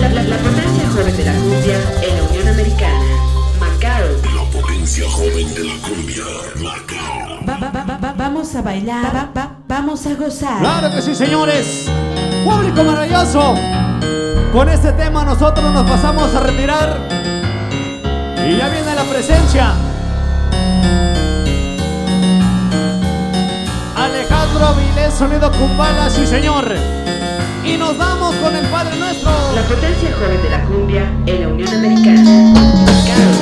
la, la, la potencia joven de la cumbia en la Unión Americana. Macao. La potencia joven de la cumbia, Macao. Va- va- va- va- va- vamos a bailar, va- va- vamos a gozar. Claro que sí, señores. Público maravilloso. Con este tema nosotros nos pasamos a retirar. Y ya viene la presencia. Alejandro Vilés, sonido cumbala, sí señor. Y nos vamos con el Padre Nuestro. La potencia joven de la cumbia en la Unión Americana. Macao.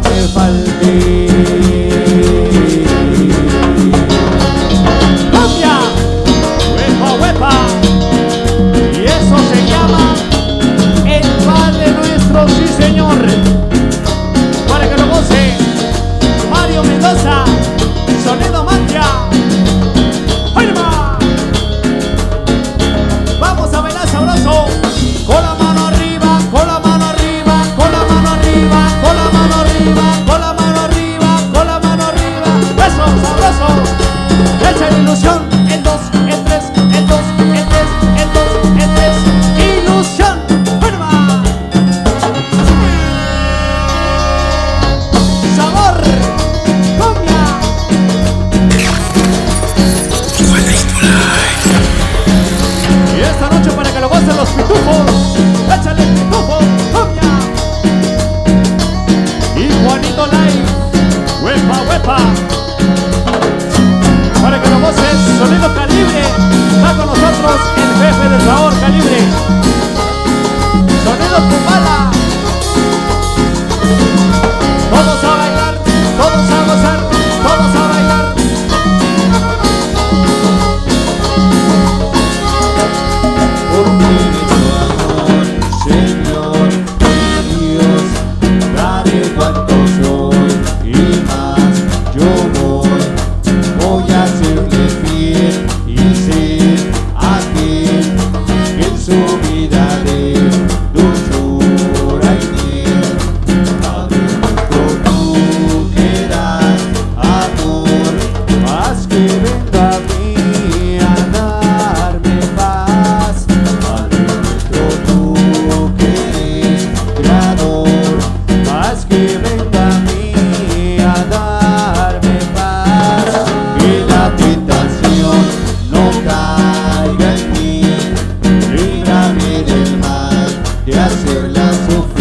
te falte. Huepa, huepa. Para que lo voces, sonido calibre. Está con nosotros el jefe de sabor calibre. Sonido Cumala. las ofrendas.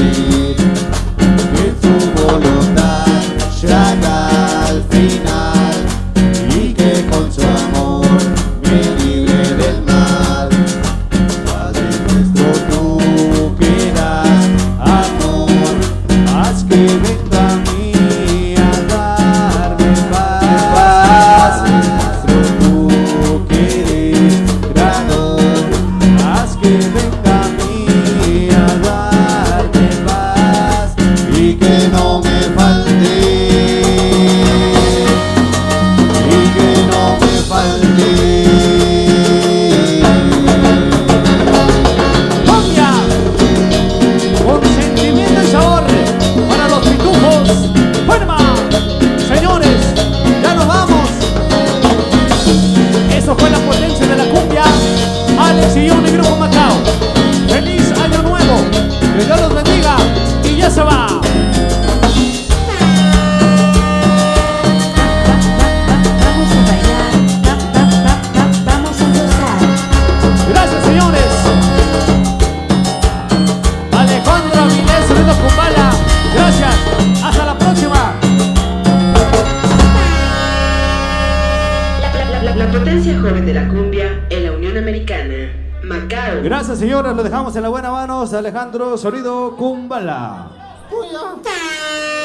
La cumbia en la Unión Americana. Macao. Gracias, señores. Lo dejamos en la buena manos. Alejandro Sorido Kumbala. Cuya.